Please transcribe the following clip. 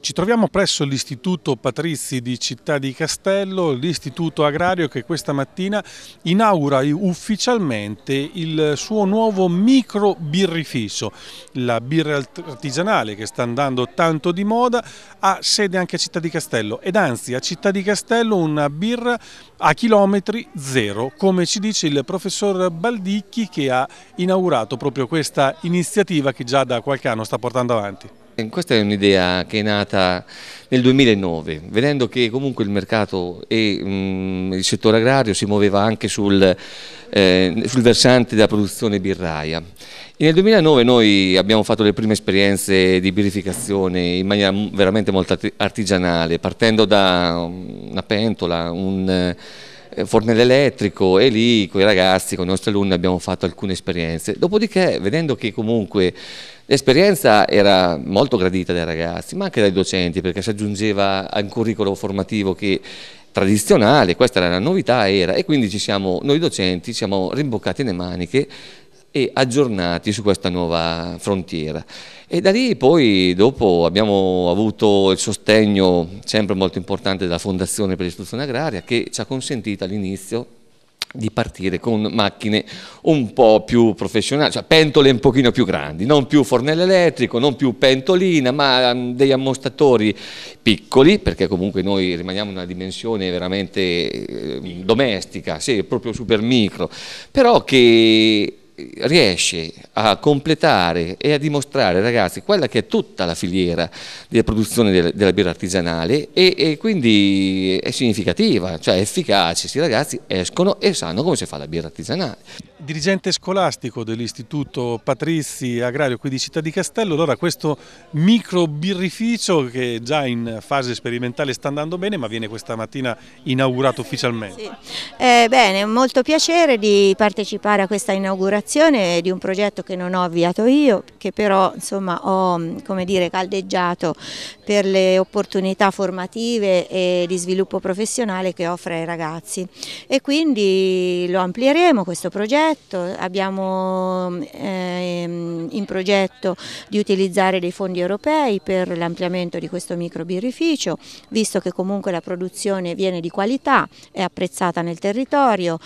Ci troviamo presso l'istituto Patrizi di Città di Castello, l'istituto agrario che questa mattina inaugura ufficialmente il suo nuovo micro birrificio. La birra artigianale che sta andando tanto di moda ha sede anche a Città di Castello ed anzi a Città di Castello una birra a chilometri zero, come ci dice il professor Baldicchi che ha inaugurato proprio questa iniziativa che già da qualche anno sta portando avanti. Questa è un'idea che è nata nel 2009, vedendo che comunque il mercato e mh, mm, il settore agrario si muoveva anche sul, eh, sul versante della produzione birraia. E nel 2009 noi abbiamo fatto le prime esperienze di birrificazione in maniera veramente molto artigianale, partendo da una pentola, un eh, fornello elettrico e lì con i ragazzi, con i nostri alunni abbiamo fatto alcune esperienze. Dopodiché, vedendo che comunque l'esperienza era molto gradita dai ragazzi, ma anche dai docenti, perché si aggiungeva a un curriculum formativo che tradizionale, questa era la novità, era, e quindi ci siamo, noi docenti siamo rimboccati le maniche e aggiornati su questa nuova frontiera. E da lì poi dopo abbiamo avuto il sostegno sempre molto importante della Fondazione per l'Istruzione Agraria che ci ha consentito all'inizio di partire con macchine un po' più professionali, cioè pentole un pochino più grandi, non più fornello elettrico, non più pentolina, ma mm, degli ammostatori piccoli, perché comunque noi rimaniamo in una dimensione veramente eh, domestica, sì, proprio super micro, però che riesce a completare e a dimostrare ragazzi quella che è tutta la filiera di produzione del, della birra artigianale e, e, quindi è significativa, cioè è efficace, questi ragazzi escono e sanno come si fa la birra artigianale. Dirigente scolastico dell'Istituto Patrizi Agrario qui di Città di Castello, allora questo micro birrificio che già in fase sperimentale sta andando bene ma viene questa mattina inaugurato ufficialmente. Sì. Eh, bene, molto piacere di partecipare a questa inaugurazione realizzazione di un progetto che non ho avviato io, che però insomma, ho dire, caldeggiato per le opportunità formative e di sviluppo professionale che offre ai ragazzi. E quindi lo amplieremo questo progetto, abbiamo ehm, in progetto di utilizzare dei fondi europei per l'ampliamento di questo micro birrificio, visto che comunque la produzione viene di qualità, è apprezzata nel territorio,